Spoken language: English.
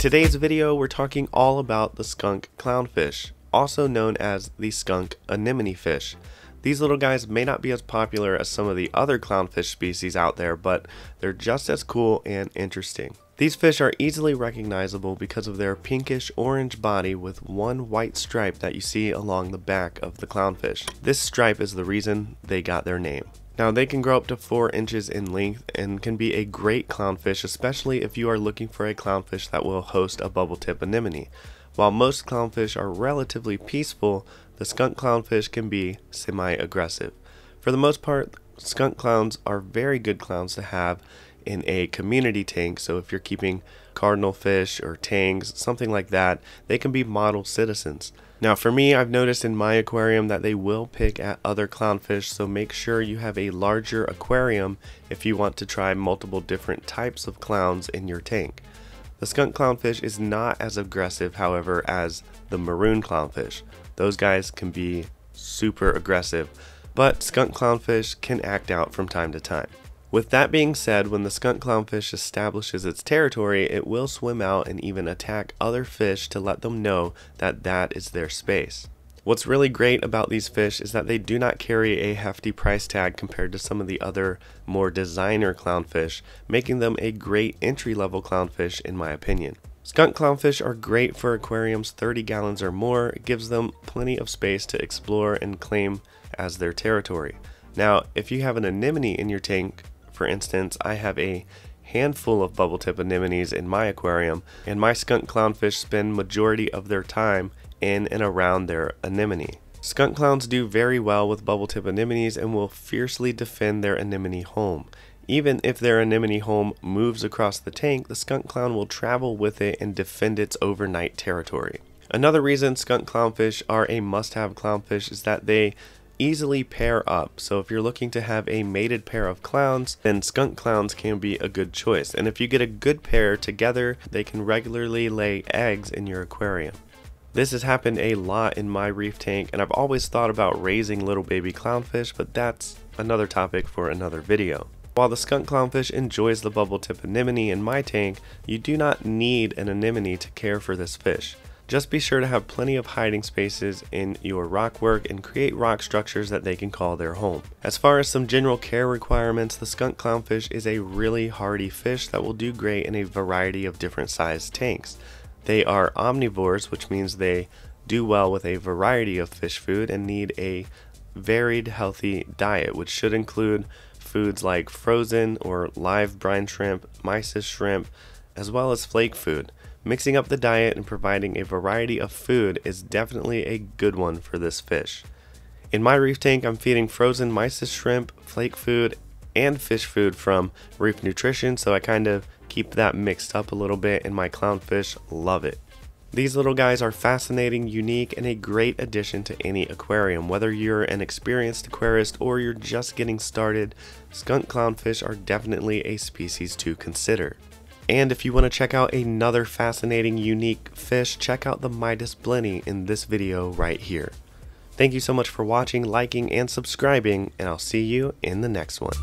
today's video, we're talking all about the skunk clownfish, also known as the skunk anemone fish. These little guys may not be as popular as some of the other clownfish species out there, but they're just as cool and interesting. These fish are easily recognizable because of their pinkish orange body with one white stripe that you see along the back of the clownfish. This stripe is the reason they got their name. Now they can grow up to 4 inches in length and can be a great clownfish especially if you are looking for a clownfish that will host a bubble tip anemone. While most clownfish are relatively peaceful, the skunk clownfish can be semi-aggressive. For the most part, skunk clowns are very good clowns to have in a community tank. So if you're keeping cardinal fish or tangs, something like that, they can be model citizens. Now for me, I've noticed in my aquarium that they will pick at other clownfish, so make sure you have a larger aquarium if you want to try multiple different types of clowns in your tank. The skunk clownfish is not as aggressive, however, as the maroon clownfish. Those guys can be super aggressive, but skunk clownfish can act out from time to time. With that being said, when the skunk clownfish establishes its territory, it will swim out and even attack other fish to let them know that that is their space. What's really great about these fish is that they do not carry a hefty price tag compared to some of the other more designer clownfish, making them a great entry level clownfish in my opinion. Skunk clownfish are great for aquariums 30 gallons or more, it gives them plenty of space to explore and claim as their territory. Now, if you have an anemone in your tank, for instance, I have a handful of bubble tip anemones in my aquarium, and my skunk clownfish spend majority of their time in and around their anemone. Skunk clowns do very well with bubble tip anemones and will fiercely defend their anemone home. Even if their anemone home moves across the tank, the skunk clown will travel with it and defend its overnight territory. Another reason skunk clownfish are a must-have clownfish is that they easily pair up. So if you're looking to have a mated pair of clowns, then skunk clowns can be a good choice. And if you get a good pair together, they can regularly lay eggs in your aquarium. This has happened a lot in my reef tank and I've always thought about raising little baby clownfish, but that's another topic for another video. While the skunk clownfish enjoys the bubble tip anemone in my tank, you do not need an anemone to care for this fish. Just be sure to have plenty of hiding spaces in your rock work and create rock structures that they can call their home. As far as some general care requirements, the skunk clownfish is a really hardy fish that will do great in a variety of different sized tanks. They are omnivores, which means they do well with a variety of fish food and need a varied, healthy diet, which should include foods like frozen or live brine shrimp, mysis shrimp, as well as flake food. Mixing up the diet and providing a variety of food is definitely a good one for this fish. In my reef tank, I'm feeding frozen mysis shrimp, flake food, and fish food from Reef Nutrition, so I kind of keep that mixed up a little bit, and my clownfish love it. These little guys are fascinating, unique, and a great addition to any aquarium. Whether you're an experienced aquarist or you're just getting started, skunk clownfish are definitely a species to consider. And if you want to check out another fascinating, unique fish, check out the Midas blenny in this video right here. Thank you so much for watching, liking, and subscribing, and I'll see you in the next one.